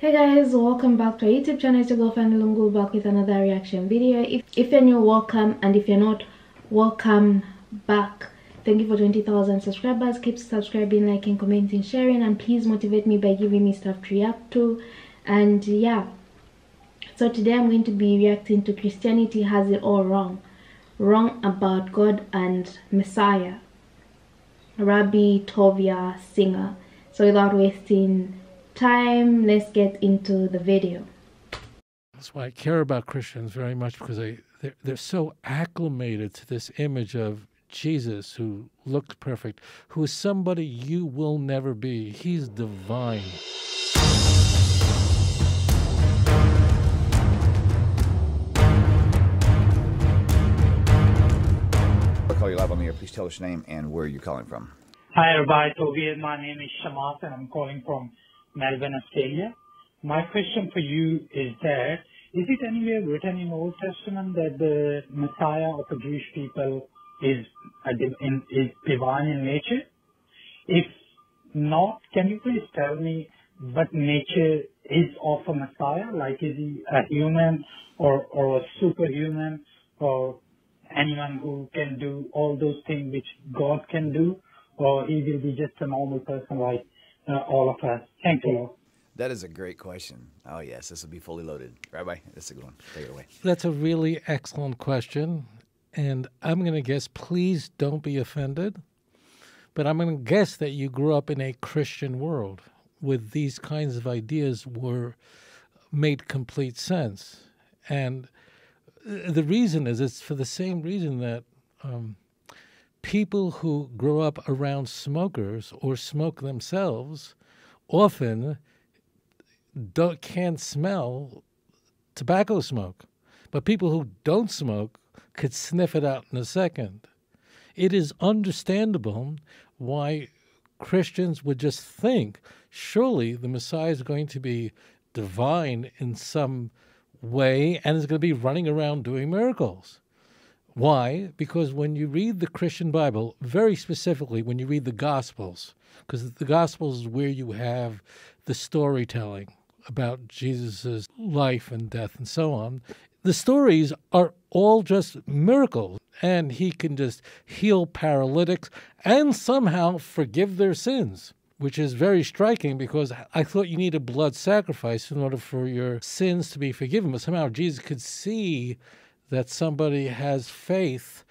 Hey guys, welcome back to our YouTube channel. It's your girlfriend Lungu back with another reaction video. If, if you're new, welcome, and if you're not, welcome back. Thank you for 20,000 subscribers. Keep subscribing, liking, commenting, sharing, and please motivate me by giving me stuff to react to. And yeah, so today I'm going to be reacting to Christianity Has It All Wrong. Wrong about God and Messiah. Rabbi Tovia Singer. So without wasting time, let's get into the video. That's why I care about Christians very much because they, they're, they're so acclimated to this image of Jesus who looked perfect, who is somebody you will never be. He's divine. I'll call you live on the air. Please tell us your name and where you're calling from. Hi, Rabbi Toby. My name is Shamas, and I'm calling from Melbourne, Australia. My question for you is that is it anywhere written in Old Testament that the Messiah of the Jewish people is is divine in nature? If not, can you please tell me what nature is of a Messiah? Like, is he a human or or a superhuman or anyone who can do all those things which God can do, or he will be just a normal person like uh, all of us? Thank you. That is a great question. Oh, yes, this will be fully loaded. Rabbi, that's a good one. Take it away. That's a really excellent question. And I'm going to guess, please don't be offended, but I'm going to guess that you grew up in a Christian world where these kinds of ideas were made complete sense. And the reason is it's for the same reason that um, people who grow up around smokers or smoke themselves often don't can't smell tobacco smoke, but people who don't smoke could sniff it out in a second. It is understandable why Christians would just think surely the Messiah is going to be divine in some way and is going to be running around doing miracles. Why? Because when you read the Christian Bible, very specifically when you read the Gospels, because the Gospels is where you have the storytelling about Jesus' life and death and so on, the stories are all just miracles. And he can just heal paralytics and somehow forgive their sins which is very striking because I thought you need a blood sacrifice in order for your sins to be forgiven. But somehow Jesus could see that somebody has faith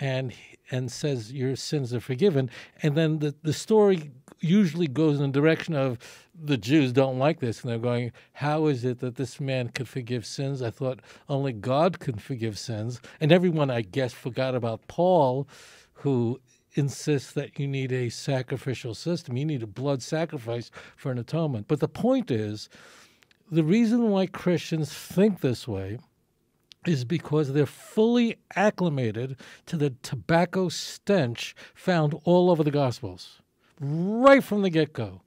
and and says your sins are forgiven. And then the, the story usually goes in the direction of the Jews don't like this, and they're going, How is it that this man could forgive sins? I thought only God can forgive sins. And everyone, I guess, forgot about Paul, who insists that you need a sacrificial system. You need a blood sacrifice for an atonement. But the point is, the reason why Christians think this way is because they're fully acclimated to the tobacco stench found all over the Gospels, right from the get go.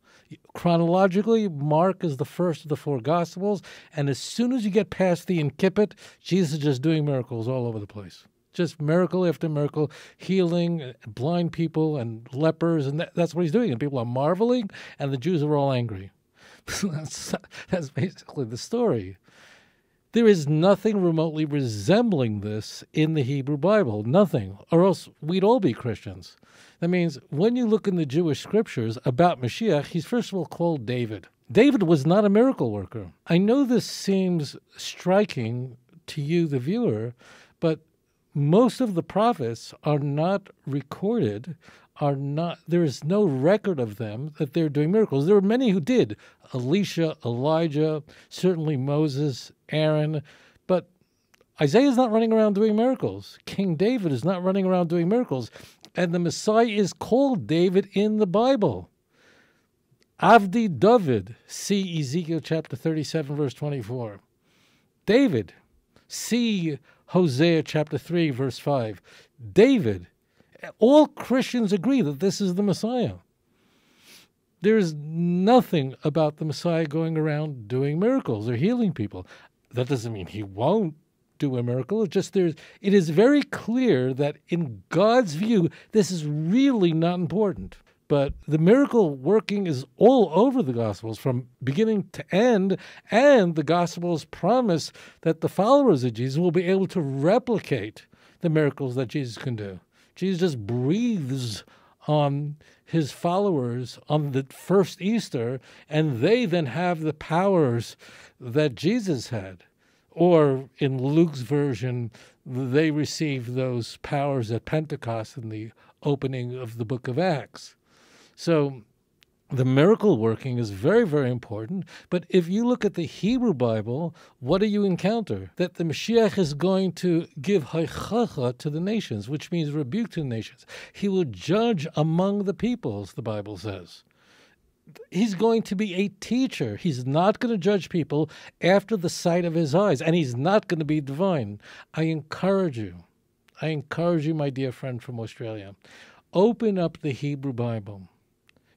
Chronologically, Mark is the first of the four Gospels, and as soon as you get past the incipit, Jesus is just doing miracles all over the place just miracle after miracle, healing blind people and lepers, and that, that's what he's doing. And people are marveling, and the Jews are all angry. that's, that's basically the story. There is nothing remotely resembling this in the Hebrew Bible. Nothing. Or else we'd all be Christians. That means when you look in the Jewish scriptures about Mashiach, he's first of all called David. David was not a miracle worker. I know this seems striking to you, the viewer, but most of the prophets are not recorded are not there is no record of them that they're doing miracles. There were many who did. Elisha elijah certainly moses aaron. But isaiah is not running around doing miracles. King david is not running around doing miracles. And the messiah is called david in the bible. Avdi david see ezekiel chapter 37 verse 24 david see Hosea chapter 3, verse 5. David, all Christians agree that this is the Messiah. There is nothing about the Messiah going around doing miracles or healing people. That doesn't mean he won't do a miracle. It's just there's it is very clear that in God's view, this is really not important. but the miracle working is all over the Gospels from beginning to end, and the Gospels promise that the followers of Jesus will be able to replicate the miracles that Jesus can do. Jesus just breathes on his followers on the first Easter, and they then have the powers that Jesus had. Or in Luke's version, they receive those powers at Pentecost in the opening of the book of Acts. So the miracle working is very, very important. But if you look at the Hebrew Bible, what do you encounter? That the Mashiach is going to give haichacha to the nations, which means rebuke to the nations. He will judge among the peoples, the Bible says. He's going to be a teacher. He's not going to judge people after the sight of his eyes, and he's not going to be divine. I encourage you, I encourage you, my dear friend from Australia, open up the Hebrew Bible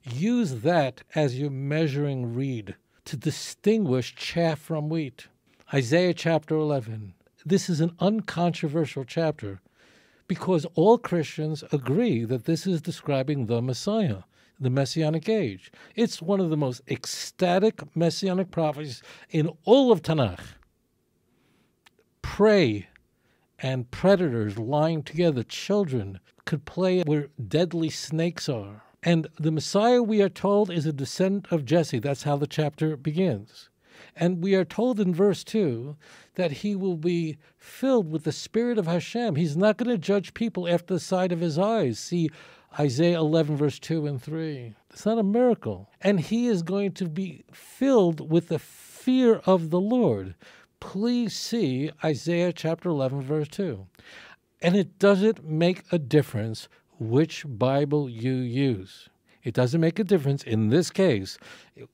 Use that as your measuring reed to distinguish chaff from wheat. Isaiah chapter 11. This is an uncontroversial chapter because all Christians agree that this is describing the Messiah, the Messianic age. It's one of the most ecstatic Messianic prophecies in all of Tanakh. Prey and predators lying together, children could play where deadly snakes are. And the Messiah, we are told, is a descendant of Jesse. That's how the chapter begins. And we are told in verse 2 that he will be filled with the Spirit of Hashem. He's not going to judge people after the sight of his eyes. See Isaiah 11, verse 2 and 3. It's not a miracle. And he is going to be filled with the fear of the Lord. Please see Isaiah chapter 11, verse 2. And it doesn't make a difference which Bible you use. It doesn't make a difference in this case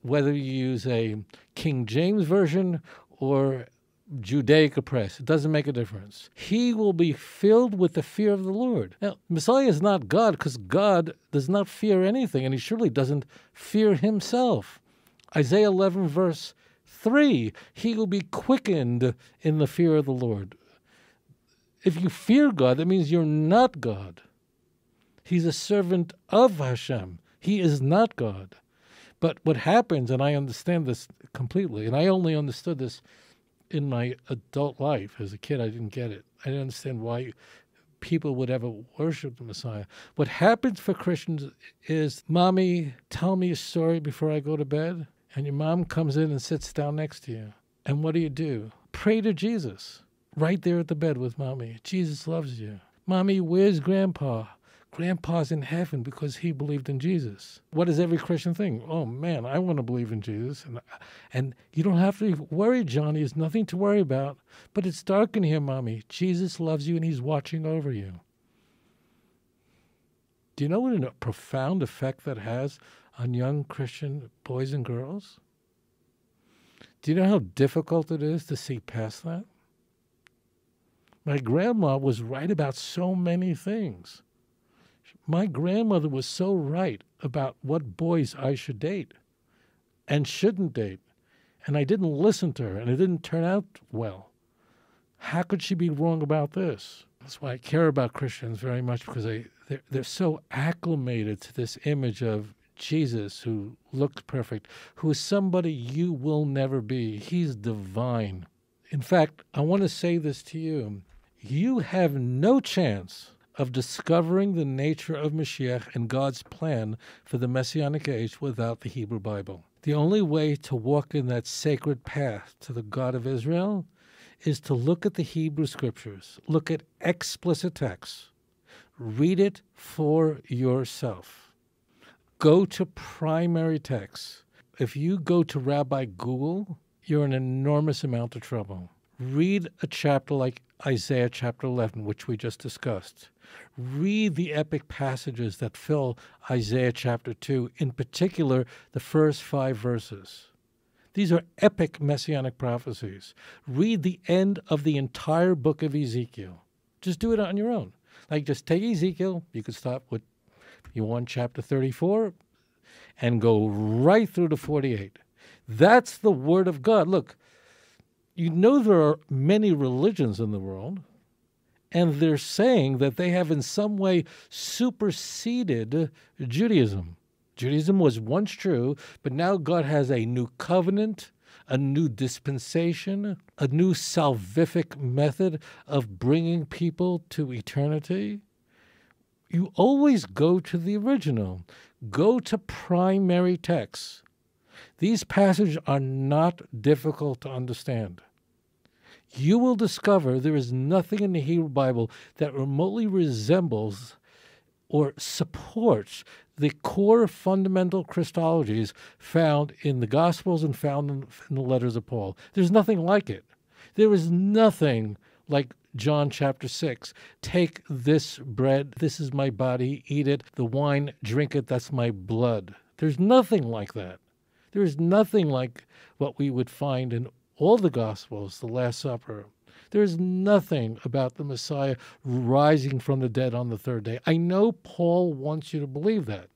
whether you use a King James Version or Judaica press. It doesn't make a difference. He will be filled with the fear of the Lord. Now, Messiah is not God because God does not fear anything, and he surely doesn't fear himself. Isaiah 11, verse 3 He will be quickened in the fear of the Lord. If you fear God, that means you're not God. He's a servant of Hashem. He is not God. But what happens, and I understand this completely, and I only understood this in my adult life. As a kid, I didn't get it. I didn't understand why people would ever worship the Messiah. What happens for Christians is, Mommy, tell me a story before I go to bed. And your mom comes in and sits down next to you. And what do you do? Pray to Jesus right there at the bed with Mommy. Jesus loves you. Mommy, where's Grandpa? Grandpa's in heaven because he believed in Jesus. What does every Christian think? Oh man, I want to believe in Jesus. And, and you don't have to worry, Johnny. There's nothing to worry about. But it's dark in here, mommy. Jesus loves you and he's watching over you. Do you know what a profound effect that has on young Christian boys and girls? Do you know how difficult it is to see past that? My grandma was right about so many things. My grandmother was so right about what boys I should date and shouldn't date. And I didn't listen to her, and it didn't turn out well. How could she be wrong about this? That's why I care about Christians very much because they, they're, they're so acclimated to this image of Jesus who looks perfect, who is somebody you will never be. He's divine. In fact, I want to say this to you you have no chance of discovering the nature of Mashiach and God's plan for the Messianic age without the Hebrew Bible. The only way to walk in that sacred path to the God of Israel is to look at the Hebrew scriptures, look at explicit texts, read it for yourself. Go to primary texts. If you go to Rabbi Google, you're in an enormous amount of trouble. Read a chapter like Isaiah chapter 11, which we just discussed. Read the epic passages that fill Isaiah chapter 2, in particular, the first five verses. These are epic messianic prophecies. Read the end of the entire book of Ezekiel. Just do it on your own. Like, just take Ezekiel, you could stop with you want chapter 34 and go right through to 48. That's the Word of God. Look, you know there are many religions in the world, and they're saying that they have in some way superseded Judaism. Judaism was once true, but now God has a new covenant, a new dispensation, a new salvific method of bringing people to eternity. You always go to the original, go to primary texts. These passages are not difficult to understand. You will discover there is nothing in the Hebrew Bible that remotely resembles or supports the core fundamental Christologies found in the Gospels and found in, the letters of Paul. There's nothing like it. There is nothing like John chapter 6. Take this bread, this is my body, eat it. The wine, drink it, that's my blood. There's nothing like that. There is nothing like what we would find in all the Gospels, the Last Supper. There is nothing about the Messiah rising from the dead on the third day. I know Paul wants you to believe that.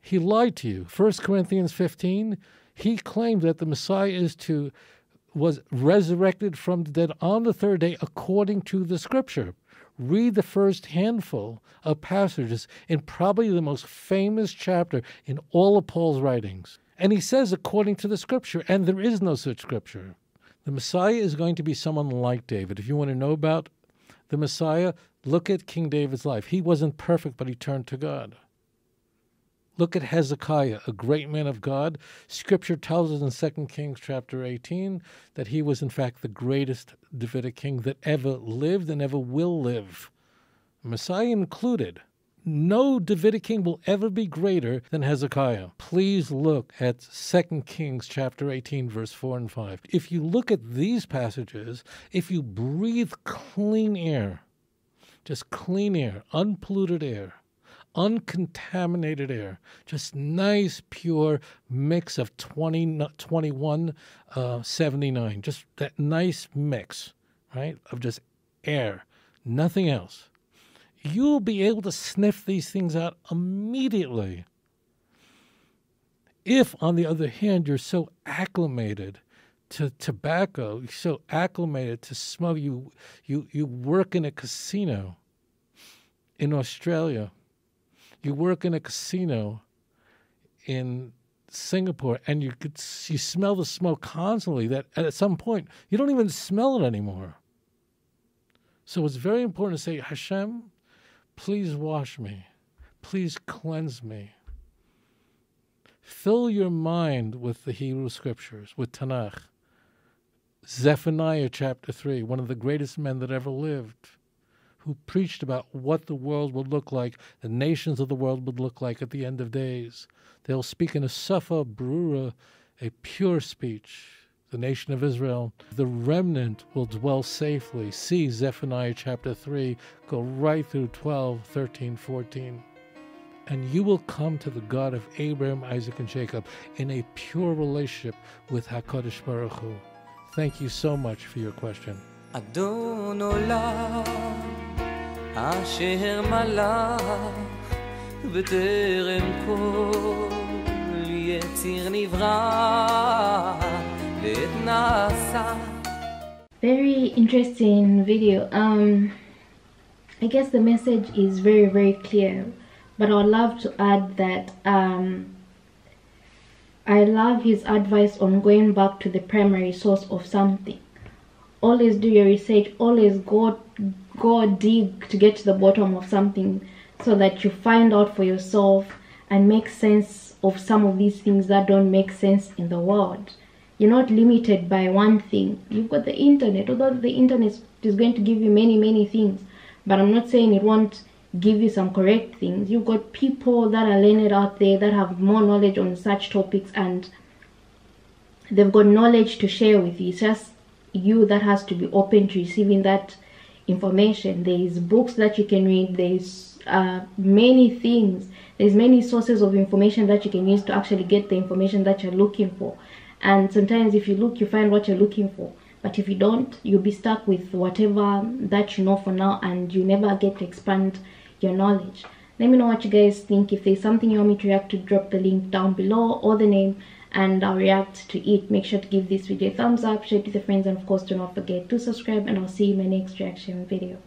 He lied to you. 1 Corinthians 15, he claimed that the Messiah is to was resurrected from the dead on the third day according to the scripture. Read the first handful of passages in probably the most famous chapter in all of Paul's writings. And he says, according to the scripture, and there is no such scripture. The Messiah is going to be someone like David. If you want to know about the Messiah, look at King David's life. He wasn't perfect, but he turned to God. Look at Hezekiah, a great man of God. Scripture tells us in 2 Kings chapter 18 that he was, in fact, the greatest Davidic king that ever lived and ever will live, Messiah included. No Davidic king will ever be greater than Hezekiah. Please look at 2 Kings chapter 18, verse 4 and 5. If you look at these passages, if you breathe clean air, just clean air, unpolluted air, uncontaminated air, just nice, pure mix of 20, 21, uh, 79. Just that nice mix, right, of just air, nothing else. You'll be able to sniff these things out immediately. If, on the other hand, you're so acclimated to tobacco, you're so acclimated to smoke, you, you, you work in a casino in Australia you work in a casino in Singapore and you could you smell the smoke constantly that at some point you don't even smell it anymore. So it's very important to say, Hashem, please wash me. Please cleanse me. Fill your mind with the Hebrew scriptures, with Tanakh. Zephaniah chapter 3, one of the greatest men that ever lived who preached about what the world would look like, the nations of the world would look like at the end of days. They'll speak in a Safa Brura, a pure speech, the nation of Israel. The remnant will dwell safely. See Zephaniah chapter 3, go right through 12, 13, 14. And you will come to the God of Abraham, Isaac, and Jacob in a pure relationship with HaKadosh Baruch Hu. Thank you so much for your question. אדון עולם אשר מלך בטרם כל יציר נברא ועת נעשה very interesting video. Um, I guess the message is very, very clear, but I would love to add that um, I love his advice on going back to the primary source of something. Always do your research, always go go dig to get to the bottom of something so that you find out for yourself and make sense of some of these things that don't make sense in the world. You're not limited by one thing. You've got the internet, although the internet is going to give you many, many things. But I'm not saying it won't give you some correct things. You've got people that are learned out there that have more knowledge on such topics and they've got knowledge to share with you. It's just you that has to be open to receiving that information. There's books that you can read. There's uh, many things. There's many sources of information that you can use to actually get the information that you're looking for. And sometimes if you look, you find what you're looking for. But if you don't, you'll be stuck with whatever that you know for now and you never get to expand your knowledge. Let me know what you guys think. If there's something you want me to react to, drop the link down below or the name and I'll react to it. Make sure to give this video a thumbs up, share it with your friends, and of course do not forget to subscribe and I'll see you in my next reaction video.